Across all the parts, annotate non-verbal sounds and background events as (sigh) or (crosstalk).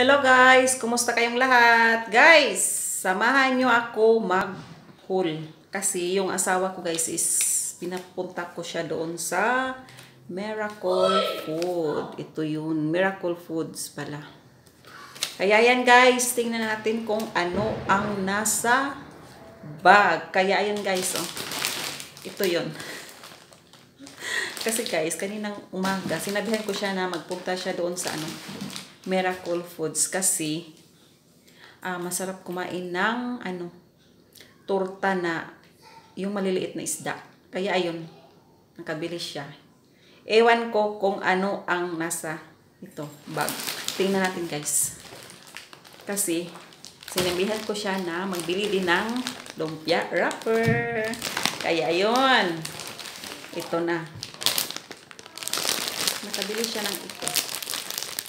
Hello guys! Kumusta kayong lahat? Guys, samahan nyo ako mag-haul. Kasi yung asawa ko guys is pinapunta ko siya doon sa Miracle Food. Ito yun, Miracle Foods pala. Kaya yan guys, tingnan natin kung ano ang nasa bag. Kaya yan guys, oh. Ito yun. (laughs) Kasi guys, kaninang umaga, sinabihan ko siya na magpunta siya doon sa ano, Miracle Foods kasi uh, masarap kumain ng ano, torta na yung maliliit na isda. Kaya ayun, nakabili siya. Ewan ko kung ano ang nasa ito, bag. Tingnan natin guys. Kasi sinabihan ko siya na magbili din ng lumpia wrapper. Kaya ayun, ito na. Nakabili siya ng ito.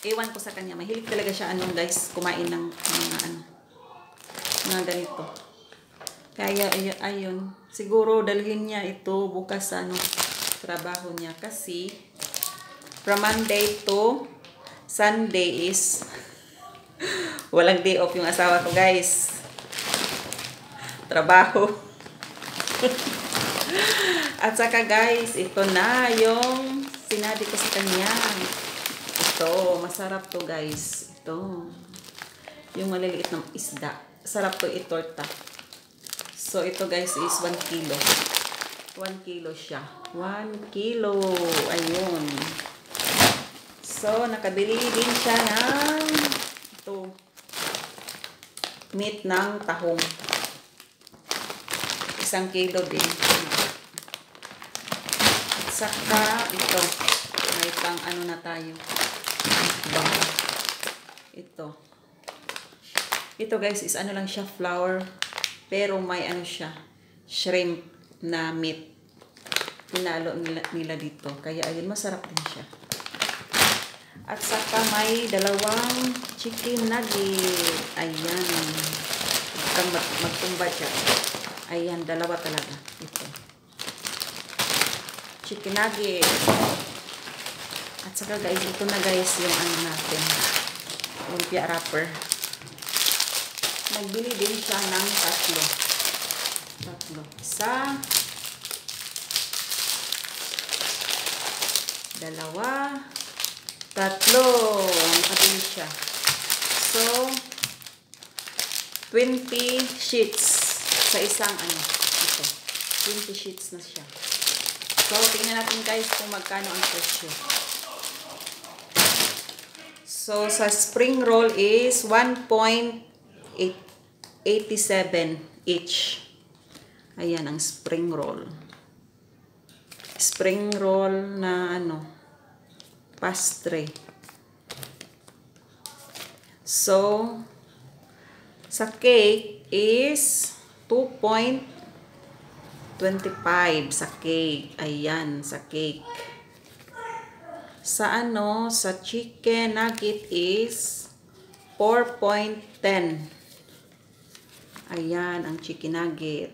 Ewan ko sa kanya. Mahilig talaga siya anong guys, kumain ng mga ano, mga ganito. Kaya ay ayun, siguro dalhin niya ito bukas sa ano, trabaho niya. Kasi, from Monday to Sunday is (laughs) walang day off yung asawa ko guys. Trabaho. (laughs) At saka guys, ito na yung sinabi ko sa kanya. Ito, masarap to guys. Ito. Yung maliliit ng isda. Sarap to itorta. So, ito guys is 1 kilo. 1 kilo siya. 1 kilo. Ayun. So, nakabili din siya ng ito. Meat ng tahong. Isang kilo din. Saka ito. May pang ano na tayo. Ito. Ito guys is ano lang siya flour. Pero may ano siya. Shrimp na meat. Pinalo nila, nila dito. Kaya ayun masarap din siya. At saka may dalawang chicken nugget. Ayan. Kang mag magtumba siya. Ayan, dalawa talaga. Ito. Chicken nugget. At saka guys, ito na guys yung ano natin. Lumpia wrapper. Nagbili din siya ng tatlo. Tatlo. Isa. Dalawa. Tatlo. Nakabili siya. So, 20 sheets sa isang ano. Ito. 20 sheets na siya. So, tingnan natin guys kung magkano ang presyo. So, sa spring roll is 1.87 each. Ayan ang spring roll. Spring roll na ano, pastre. So, sa cake is 2.25 sa cake. Ayan, sa cake. Sa ano, sa chicken nugget is 4.10. Ayan, ang chicken nugget.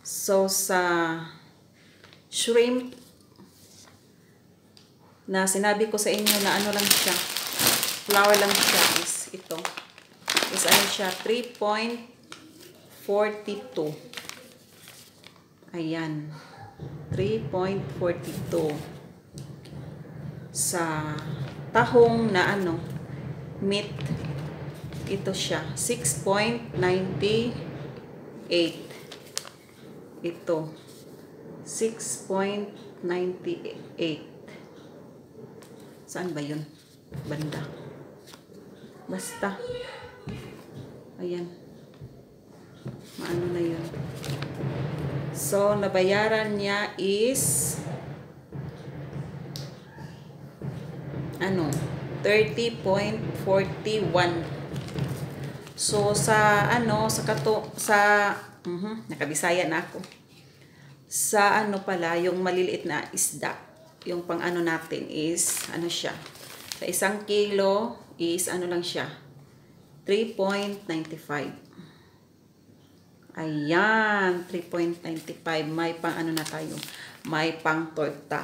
So, sa shrimp na sinabi ko sa inyo na ano lang siya, flour lang siya is ito. Is ano siya, 3.42. Ayan. 3.42 sa tahong na ano meat ito siya 6.98 ito 6.98 saan ba yun? Banda. Basta. Ayan. Maano na yun So, nabayaran niya is ano, 30.41. So, sa ano, sa kato, sa, uh -huh, nakabisaya na ako. Sa ano pala, yung maliliit na isda, yung pang ano natin is, ano siya, sa isang kilo is, ano lang siya, 3.95. Ayan, 3.95. May pang ano na tayo. May pang torta.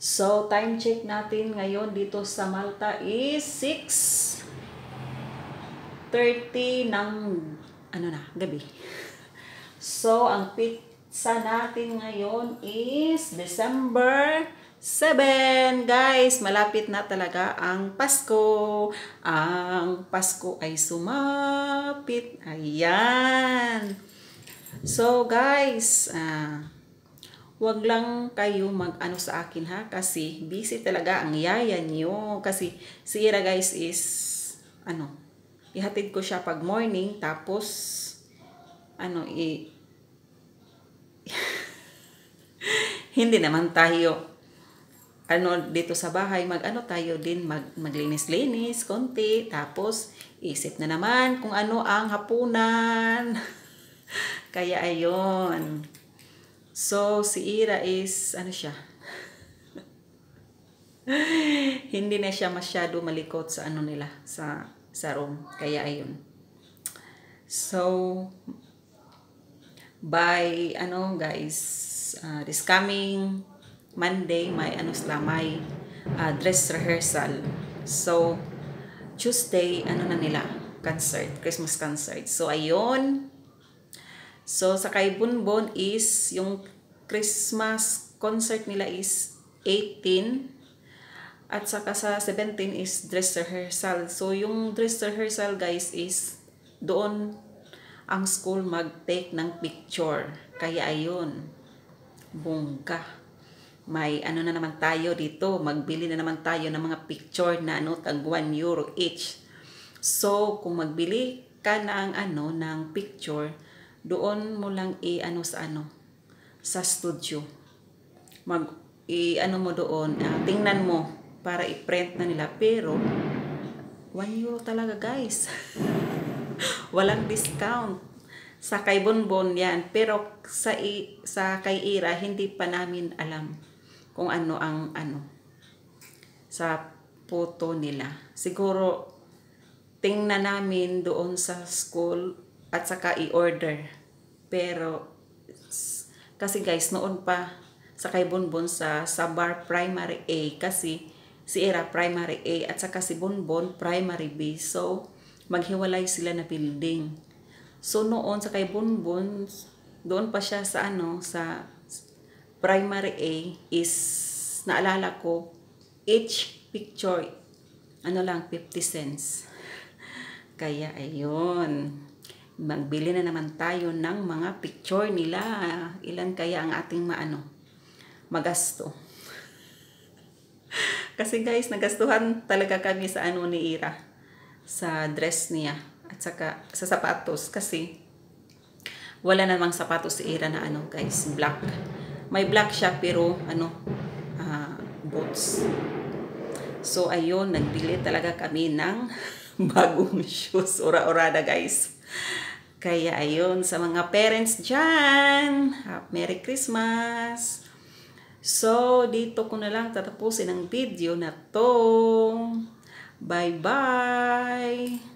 So, time check natin ngayon dito sa Malta is 6.30 ng, ano na, gabi. So, ang pizza natin ngayon is December 7. Guys, malapit na talaga ang Pasko. Ang Pasko ay sumapit. Ayan. So, guys, ah, uh, wag lang kayo mag-ano sa akin ha? Kasi busy talaga ang yaya niyo. Kasi si Ira guys is ano ihatid ko siya pag morning tapos ano i (laughs) hindi naman tayo ano dito sa bahay mag ano tayo din mag maglinis-linis konti tapos isip na naman kung ano ang hapunan (laughs) kaya ayon So, si Ira is, ano siya? (laughs) Hindi na siya masyado malikot sa ano nila, sa, sa room. Kaya ayun. So, by, ano guys, uh, this coming Monday, may ano sila, may uh, dress rehearsal. So, Tuesday, ano na nila, concert, Christmas concert. So, ayun, So, sa kay Bunbon is, yung Christmas concert nila is 18. At saka sa 17 is dress rehearsal. So, yung dress rehearsal guys is doon ang school mag-take ng picture. Kaya ayun, bungka. May ano na naman tayo dito, magbili na naman tayo ng mga picture na ano, tag 1 euro each. So, kung magbili ka ng ano, ng picture, doon mo lang i-ano sa ano, sa studio. Mag, i-ano mo doon, uh, tingnan mo para i-print na nila. Pero, 1 euro talaga guys. (laughs) Walang discount. Sa kay Bonbon yan. Pero sa, i, sa kay Ira, hindi pa namin alam kung ano ang ano sa photo nila. Siguro, tingnan namin doon sa school at saka i-order. Pero, kasi guys, noon pa sa kay Bonbon sa, sa bar primary A kasi si Era primary A at saka si Bonbon primary B. So, maghiwalay sila na building. So, noon sa kay Bonbon, doon pa siya sa ano, sa primary A is, naalala ko, each picture, ano lang, 50 cents. (laughs) Kaya, ayun magbili na naman tayo ng mga picture nila. Ilan kaya ang ating maano, magasto. (laughs) Kasi guys, nagastuhan talaga kami sa ano ni Ira. Sa dress niya. At saka sa sapatos. Kasi wala namang sapatos si Ira na ano guys, black. May black siya pero ano, uh, boots. So ayun, nagbili talaga kami ng (laughs) bagong shoes. Ora-orada guys. Kaya ayun, sa mga parents dyan, Merry Christmas! So, dito ko na lang tatapusin ang video na to. Bye-bye!